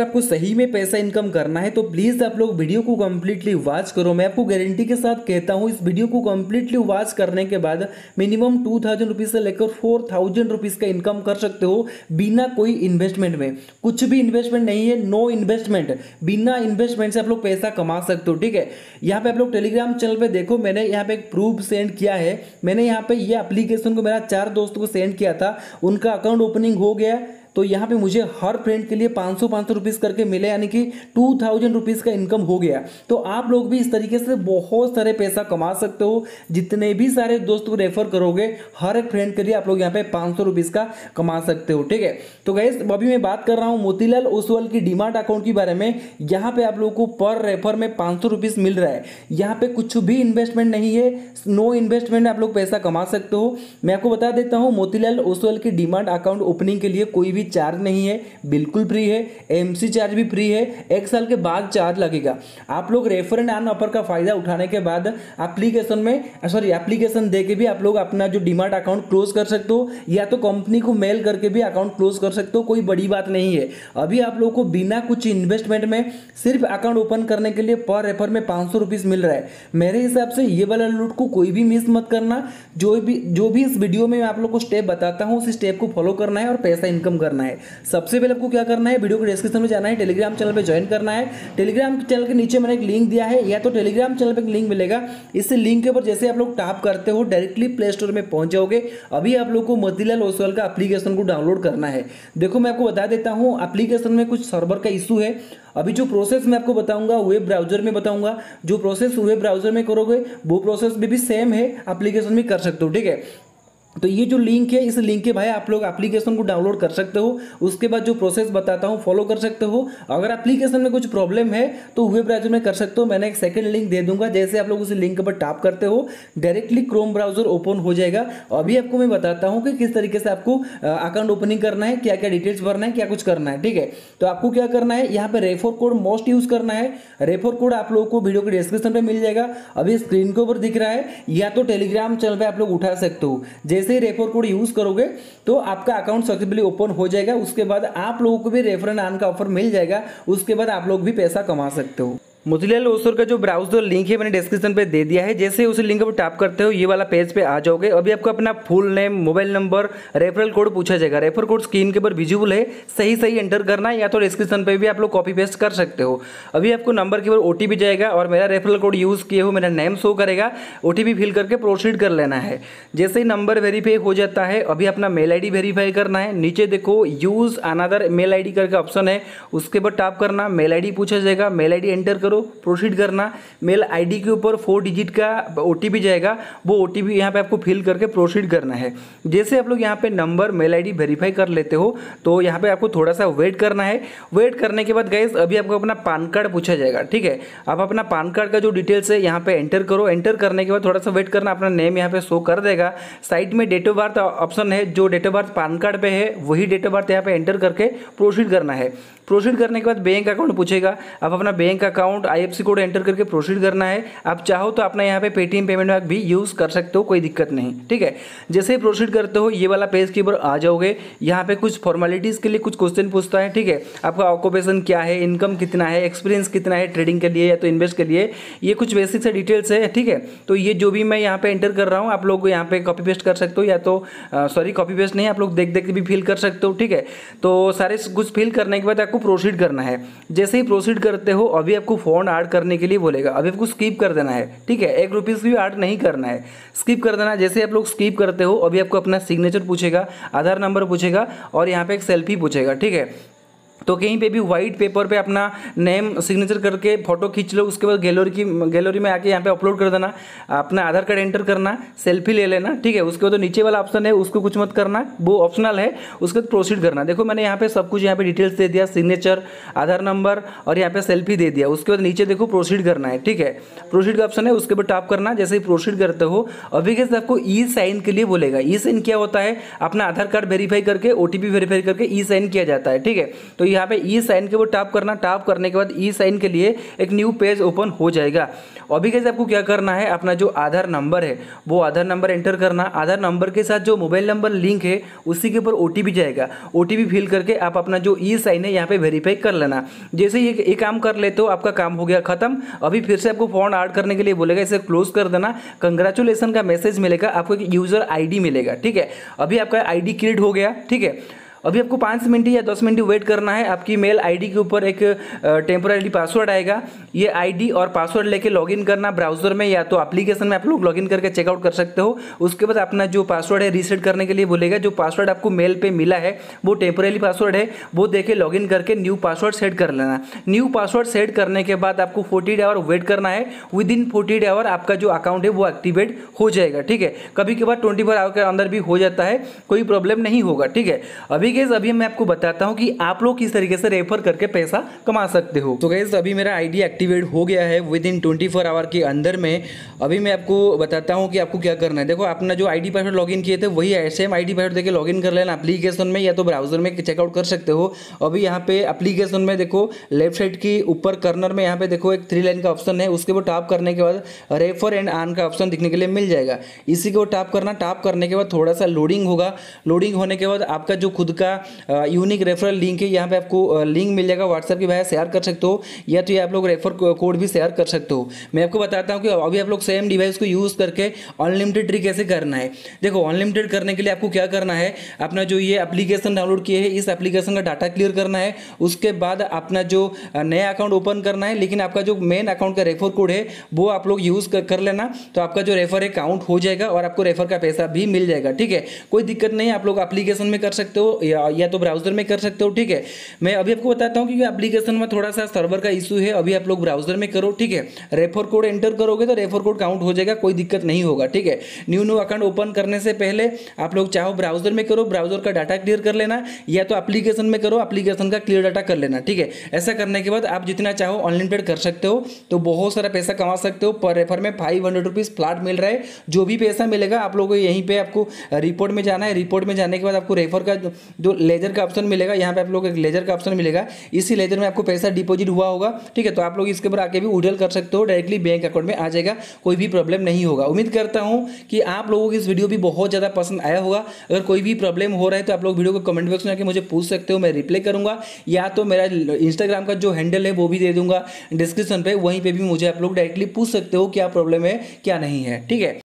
अगर आपको सही में पैसा इनकम करना है तो प्लीज़ आप लोग वीडियो को कम्प्लीटली वॉच करो। मैं आपको गारंटी के साथ कहता हूँ, इस वीडियो को कम्प्लीटली वॉच करने के बाद मिनिमम टू थाउज़ेंड रुपीज़ से लेकर फोर थाउज़ेंड रुपीज़ का इनकम कर सकते हो बिना कोई इन्वेस्टमेंट में। कुछ भी इन्वेस्टमेंट नहीं है नो इन्वेस्टमेंट बिना इन्वेस्टमेंट से आप लोग पैसा कमा सकते हो, ठीक है? यहाँ पे आप लोग टेलीग्राम चैनल पे देखो, मैंने यहाँ पे एक प्रूफ सेंड किया है। मैंने यहाँ पे ये एप्लीकेशन को मेरा चार दोस्तों को सेंड किया था। उनका अकाउंट ओपनिंग हो गया। तो यहाँ पे मुझे हर फ्रेंड के लिए पाँच सौ पाँच सौ रुपीज़ करके मिले, यानी कि टू थाउज़ेंड रुपीज़ का इनकम हो गया। तो आप लोग भी इस तरीके से बहुत सारे पैसा कमा सकते हो। जितने भी सारे दोस्त को रेफर करोगे, हर एक फ्रेंड के लिए आप लोग यहाँ पे पाँच सौ रुपीज़ का कमा सकते हो, ठीक है? तो गैस अभी मैं बात कर रहा हूँ मोतीलाल ओसवाल की डिमांड अकाउंट के बारे में। यहाँ पे आप लोग को पर रेफर में पाँच सौ रुपीज़ मिल रहा है। यहाँ पे कुछ भी इन्वेस्टमेंट नहीं है नो इन्वेस्टमेंट आप लोग पैसा कमा सकते हो। मैं आपको बता देता हूँ, मोतीलाल ओसवाल की डिमांड अकाउंट ओपनिंग के लिए कोई भी चार्ज नहीं है, बिल्कुल फ्री है एमसी चार्ज भी फ्री है, एक साल के बाद चार्ज लगेगा। आप लोग रेफर एंड आन ऑफ़र का फ़ायदा उठाने के बाद एप्लीकेशन में सॉरी एप्लीकेशन दे के भी आप लोग अपना जो डिमार्ट अकाउंट क्लोज कर सकते हो, या तो कंपनी को मेल करके भी अकाउंट क्लोज कर सकते हो, कोई बड़ी बात नहीं है। अभी आप लोग को बिना कुछ इन्वेस्टमेंट में सिर्फ़ अकाउंट ओपन करने के लिए पर रेफर में पाँच सौ मिल रहा है। मेरे हिसाब से ये वाला लूट को कोई भी मिस मत करना। जो भी जो भी इस वीडियो में मैं आप लोग को स्टेप बताता हूँ, उस स्टेप को फॉलो करना है और पैसा इनकम करना करना है। सबसे पहले आपको क्या करना है? वीडियो को डिस्क्रिप्शन में जाना है टेलीग्राम चैनल पर ज्वाइन करना है। टेलीग्राम चैनल के नीचे मैंने एक लिंक दिया है या तो टेलीग्राम चैनल पर लिंक मिलेगा। इस लिंक के ऊपर जैसे आप लोग टैप करते हो डायरेक्टली प्ले स्टोर में पहुँच जाओगे। अभी आप लोग को मोतीलाल ओसवाल का एप्लीकेशन को डाउनलोड करना है। देखो मैं आपको बता देता हूँ एप्लीकेशन में कुछ सर्वर का इशू है। अभी जो प्रोसेस मैं आपको बताऊँगा वेब ब्राउज़र में बताऊँगा। जो प्रोसेस वेब ब्राउज़र में करोगे वो प्रोसेस भी, भी सेम है एप्लीकेशन में कर सकते हो ठीक है? तो ये जो लिंक है, इस लिंक के भाई आप लोग एप्लीकेशन को डाउनलोड कर सकते हो। उसके बाद जो प्रोसेस बताता हूँ फॉलो कर सकते हो। अगर एप्लीकेशन में कुछ प्रॉब्लम है तो वेब ब्राउज़र में कर सकते हो। मैंने एक सेकंड लिंक दे दूँगा, जैसे आप लोग उस लिंक पर टैप करते हो डायरेक्टली क्रोम ब्राउज़र ओपन हो जाएगा। अभी आपको मैं बताता हूँ कि किस तरीके से आपको अकाउंट ओपनिंग करना है क्या क्या डिटेल्स भरना है, क्या कुछ करना है, ठीक है? तो आपको क्या करना है, यहाँ पे रेफर कोड मोस्ट यूज़ करना है। रेफर कोड आप लोगों को वीडियो के डिस्क्रिप्शन पर मिल जाएगा। अभी स्क्रीन के ऊपर दिख रहा है, या तो टेलीग्राम चैनल पर आप लोग उठा सकते हो। जैसे ही रेफर कोड यूज़ करोगे तो आपका अकाउंट सक्सेसफुली ओपन हो जाएगा। उसके बाद आप लोगों को भी रेफर एंड आन का ऑफ़र मिल जाएगा। उसके बाद आप लोग भी पैसा कमा सकते हो। मोतीलाल ओसर का जो ब्राउज़र लिंक है, मैंने डिस्क्रिप्शन पे दे दिया है। जैसे उस लिंक पर टैप करते हो, ये वाला पेज पे आ जाओगे। अभी आपको अपना full name mobile number referral code पूछा जाएगा। रेफर कोड स्क्रीन के ऊपर विजिबल है सही सही एंटर करना है या तो डिस्क्रिप्शन पे भी आप लोग कॉपी पेस्ट कर सकते हो। अभी आपको नंबर के ऊपर ओ जाएगा और मेरा रेफरल कोड यूज़ किए हो मेरा नेम शो करेगा। ओटीपी फिल करके प्रोसीड कर लेना है। जैसे ही नंबर वेरीफाई हो जाता है, अभी अपना मेल आईडी वेरीफाई करना है। नीचे देखो यूज़ अनादर मेल आईडी करके ऑप्शन है। उसके ऊपर टैप करना मेल आईडी पूछा जाएगा। मेल आईडी एंटर करो प्रोसीड करना। मेल आईडी के ऊपर फोर डिजिट का ओटीपी जाएगा। वो ओ टी यहाँ पे आपको फिल करके प्रोसीड करना है। जैसे आप लोग यहाँ पे नंबर मेल आईडी वेरीफाई कर लेते हो तो यहाँ पे आपको थोड़ा सा वेट करना है। वेट करने के बाद गैस अभी आपको अपना पान कार्ड पूछा जाएगा, ठीक है? आप अपना पान कार्ड का जो डिटेल्स है, यहाँ पे एंटर करो। एंटर करने के बाद थोड़ा सा वेट करना, अपना नेम यहाँ पे शो कर देगा। साइड में डेट ऑफ़ बर्थ ऑप्शन है, जो date of birth PAN card पे है, वही डेट ऑफ़ बर्थ यहाँ पे एंटर करके प्रोसीड करना है। प्रोसीड करने के बाद बैंक अकाउंट पूछेगा, आप अपना bank account IFSC code enter करके प्रोसीड करना है। आप चाहो तो अपना यहाँ पे पेटीएम पेमेंट बैंक भी यूज़ कर सकते हो, कोई दिक्कत नहीं, ठीक है? जैसे ही प्रोसीड करते हो, ये वाला पेज के ऊपर आ जाओगे। यहाँ पे कुछ फॉर्मेलिटीज़ के लिए कुछ क्वेश्चन पूछता है, ठीक है? आपका ऑक्यूपेशन क्या है इनकम कितना है एक्सपीरियंस कितना है ट्रेडिंग के लिए या तो इन्वेस्ट के लिए, ये कुछ बेसिक से डिटेल्स है, ठीक है? तो ये जो भी मैं यहाँ पे एंटर कर रहा हूँ, आप लोग यहाँ पे कॉपी पेस्ट कर सकते हो या तो सॉरी कॉपी पेस्ट नहीं, आप लोग देख देख के भी फिल कर सकते हो, ठीक है? तो सारे कुछ फिल करने के बाद आपको प्रोसीड करना है। जैसे ही प्रोसीड करते हो, अभी आपको फ़ोन ऐड करने के लिए बोलेगा। अभी आपको स्किप कर देना है, ठीक है? एक रुपीज़ भी ऐड नहीं करना है। स्किप कर देना। जैसे आप लोग स्किप करते हो, अभी आपको अपना सिग्नेचर पूछेगा, आधार नंबर पूछेगा और यहाँ पे एक सेल्फी पूछेगा, ठीक है? तो कहीं पे भी वाइट पेपर पे अपना नेम सिग्नेचर करके फ़ोटो खींच लो, उसके बाद गैलरी की गैलरी में आके यहाँ पे अपलोड कर देना, अपना आधार कार्ड एंटर करना सेल्फी ले लेना, ठीक है? उसके बाद तो नीचे वाला ऑप्शन है, उसको कुछ मत करना, वो ऑप्शनल है, उसके बाद प्रोसीड करना। देखो, मैंने यहाँ पे सब कुछ यहाँ पे डिटेल्स दे दिया सिग्नेचर आधार नंबर और यहाँ पे सेल्फी दे दिया। उसके बाद नीचे देखो प्रोसीड करना है, ठीक है? प्रोसीड का ऑप्शन है, उसके बाद टॉप करना, जैसे ही प्रोसीड करते हो। अभी कैसे आपको ई साइन के लिए बोलेगा। ई साइन क्या होता है? अपना आधार कार्ड वेरीफाई करके ओटीपी वेरीफाई करके ई साइन किया जाता है, ठीक है? तो यहाँ पे ई साइन के वो टाप करना टाप करने के बाद ई साइन के लिए एक न्यू पेज ओपन हो जाएगा। अभी कैसे आपको क्या करना है? अपना जो आधार नंबर है, वो आधार नंबर एंटर करना। आधार नंबर के साथ जो मोबाइल नंबर लिंक है, उसी के ऊपर ओटीपी जाएगा। ओटीपी फिल करके आप अपना जो ई साइन है, यहाँ पे वेरीफाई कर लेना। जैसे ये ये काम कर ले तो आपका काम हो गया खत्म। अभी फिर से आपको फॉर्म ऐड करने के लिए बोलेगा, इसे क्लोज कर देना। कंग्रेचुलेसन का मैसेज मिलेगा, आपको एक यूज़र आईडी मिलेगा, ठीक है? अभी आपका आईडी क्रिएट हो गया, ठीक है? अभी आपको पाँच मिनट या दस मिनट वेट करना है, आपकी मेल आईडी के ऊपर एक टेम्पोररी पासवर्ड आएगा। ये आईडी और पासवर्ड लेके लॉगिन करना ब्राउज़र में या तो एप्लीकेशन में आप लोग लॉगिन करके चेकआउट कर सकते हो। उसके बाद अपना जो पासवर्ड है रीसेट करने के लिए बोलेगा। जो पासवर्ड आपको मेल पे मिला है, वो टेम्पोररी पासवर्ड है, वो देखे लॉगिन करके न्यू पासवर्ड सेट कर लेना। न्यू पासवर्ड सेट करने के बाद आपको फोर्टी आवर वेट करना है। विद इन फोर्टी आवर आपका जो अकाउंट है, वो एक्टिवेट हो जाएगा, ठीक है? कभी कभार ट्वेंटी आवर के अंदर भी हो जाता है, कोई प्रॉब्लम नहीं होगा, ठीक है? अभी अभी गैस अभी मैं आपको बताता हूँ कि आप लोग किस तरीके से रेफर करके पैसा कमा सकते हो। तो गैस अभी मेरा आईडी एक्टिवेट हो गया है within twenty four hour के अंदर में। अभी मैं आपको बताता हूँ कि आपको क्या करना है। देखो, अपना जो आई डी पासवर्ड लॉग किए थे, वही सेम आई डी पासवर्ड देकर लॉग कर लेना अपलीकेशन में या तो ब्राउज़र में चेकआउट कर सकते हो। अभी यहाँ पे अपलीकेशन में देखो लेफ़्ट साइड की ऊपर कर्नर में यहाँ पे देखो एक थ्री लाइन का ऑप्शन है। उसके वो टाप करने के बाद रेफर एंड आन का ऑप्शन दिखने के लिए मिल जाएगा। इसी को टाप करना टाप करने के बाद थोड़ा सा लोडिंग होगा। लोडिंग होने के बाद आपका जो खुद का यूनिक रेफरल लिंक है। यहाँ पे आपको लिंक मिल जाएगा। व्हाट्सएप की भाई शेयर कर सकते हो, या तो ये आप लोग रेफर कोड भी शेयर कर सकते हो। मैं आपको बताता हूँ कि अभी आप लोग सेम डिवाइस को यूज़ करके अनलिमिटेड ट्री कैसे करना है। देखो अनलिमिटेड करने के लिए आपको क्या करना है? अपना जो ये एप्लीकेशन डाउनलोड किए हैं, इस एप्लीकेशन का डाटा क्लियर करना है। उसके बाद अपना जो नया अकाउंट ओपन करना है, लेकिन आपका जो मेन अकाउंट का रेफर कोड है, वो आप लोग यूज़ कर लेना तो आपका जो रेफर है काउंट हो जाएगा और आपको रेफर का पैसा भी मिल जाएगा। ठीक है? कोई दिक्कत नहीं आप लोग एप्लीकेशन में कर सकते हो। या, या तो ब्राउज़र में कर सकते हो ठीक है। मैं अभी आपको बताता हूँ क्योंकि एप्लीकेशन में थोड़ा सा सर्वर का इशू है अभी आप लोग ब्राउज़र में करो ठीक है। रेफर कोड एंटर करोगे तो रेफर कोड काउंट हो जाएगा कोई दिक्कत नहीं होगा ठीक है। न्यू न्यू अकाउंट ओपन करने से पहले आप लोग चाहो ब्राउज़र में करो ब्राउज़र का डाटा क्लियर कर लेना या तो एप्लीकेशन में करो एप्लीकेशन का क्लियर डाटा कर लेना ठीक है। ऐसा करने के बाद आप जितना चाहो अनलिमिटेड कर सकते हो तो बहुत सारा पैसा कमा सकते हो पर रेफर में फाइव हंड्रेड रुपीज़ फ्लैट मिल रहा है जो भी पैसा मिलेगा आप लोगों को यहीं पे आपको रिपोर्ट में जाना है रिपोर्ट में जाने के बाद आपको रेफर का जो लेजर का ऑप्शन मिलेगा, यहाँ पे आप लोग एक लेजर का ऑप्शन मिलेगा। इसी लेजर में आपको पैसा डिपॉजिट हुआ होगा, ठीक है? तो आप लोग इसके ऊपर आके भी उडल कर सकते हो डायरेक्टली बैंक अकाउंट में आ जाएगा, कोई भी प्रॉब्लम नहीं होगा। उम्मीद करता हूँ कि आप लोगों को इस वीडियो भी बहुत ज़्यादा पसंद आया होगा। अगर कोई भी प्रॉब्लम हो रहा है तो आप लोग वीडियो को कमेंट बॉक्स में आके मुझे पूछ सकते हो, मैं रिप्लाई करूँगा। या तो मेरा इंस्टाग्राम का जो हैंडल है, वो भी दे दूँगा। डिस्क्रिप्शन पर वहीं पर भी मुझे आप लोग डायरेक्टली पूछ सकते हो, क्या प्रॉब्लम है, क्या नहीं है, ठीक है?